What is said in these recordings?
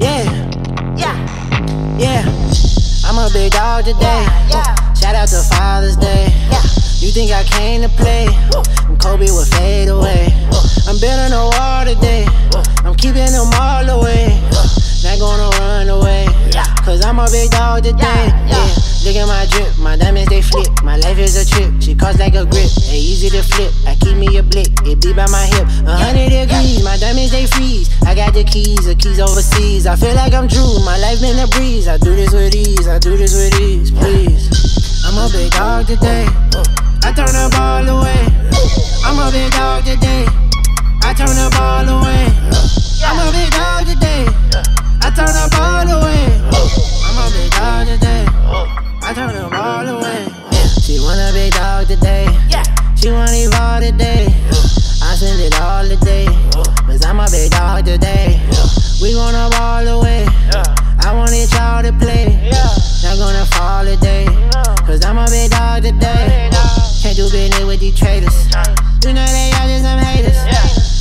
Yeah. Yeah. Yeah. I'm a big dog today. Shout out to Father's Day. You think I came to play? And Kobe will fade away. I'm building a wall today. I'm keeping them all away. Not gonna run away. Cause I'm a big dog today. Yeah. Look at my drip, my diamonds they flip. My life is a trip. She calls like a grip. They easy to flip. I keep me a blick. It be by my head. The keys, the keys overseas. I feel like I'm Drew, my life been a breeze. I do this with ease, I do this with ease, please. I'm a big dog today. I turn the ball away. I'm a big dog today. I turn up all the ball away. I'm a big dog today. I turn up all the ball away. I'm a big dog today. I turn up all the ball away. She want a big dog today. Yeah. She want evolve today. I send it all today. the day. Can't do business with these traitors. You know they all just some haters.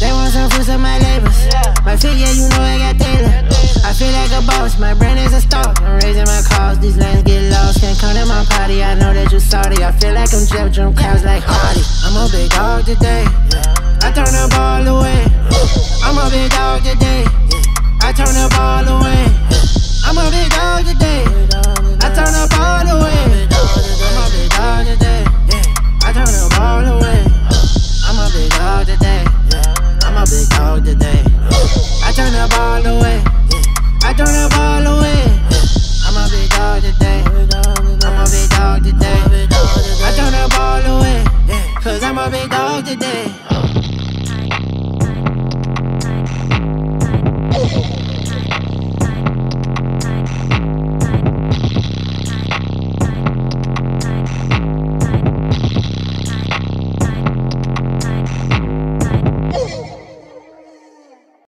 They want some fruits of my labors. My figure, you know I got data. I feel like a boss, my brand is a star. I'm raising my cause, these lanes get lost. Can't come to my party, I know that you're salty. I feel like I'm Jeff, Drum. clouds like Hardy. I'm a big dog today. I turn the ball away. I'm a big dog today. I turn the ball away. I'm a big dog today. te ve.